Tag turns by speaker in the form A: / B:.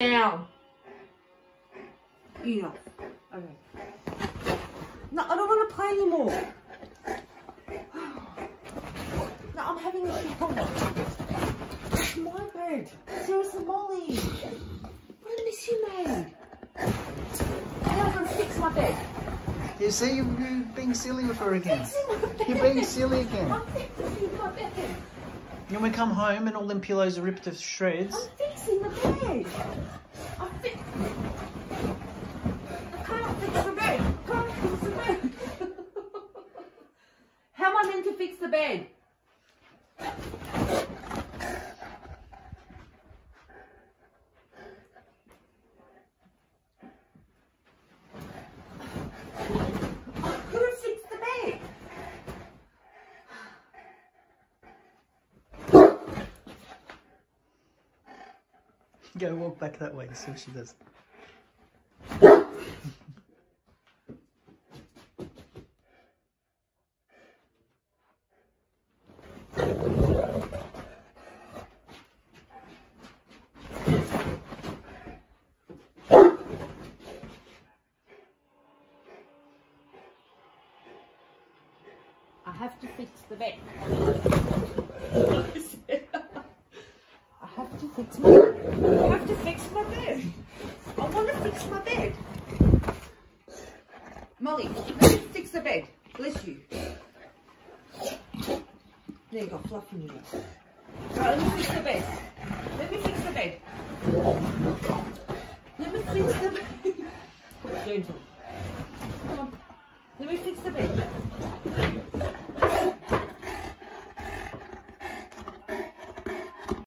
A: Now. Enough. Okay. No, I don't want to play anymore. No, I'm having a shower. It's my bed. Seriously, Molly. What a mess you made. Now I'm going to fix my bed.
B: You see, you're being silly with her again.
A: Fixing my bed.
B: You're being silly again.
A: I'm fixing my bed.
B: You we come home and all them pillows are ripped to shreds?
A: I'm fixing the bed. I'm fi- I can't fix the bed. I can't fix the bed. How am I meant to fix the bed? I could have fixed the bed.
B: Go walk back that way, see what she does.
A: I have to fix the bed. I want to fix my bed. Molly, Let fix the bed. Bless you. There you go, fluff in your mouth. Me fix the bed. Let me fix the bed. Let me fix the bed.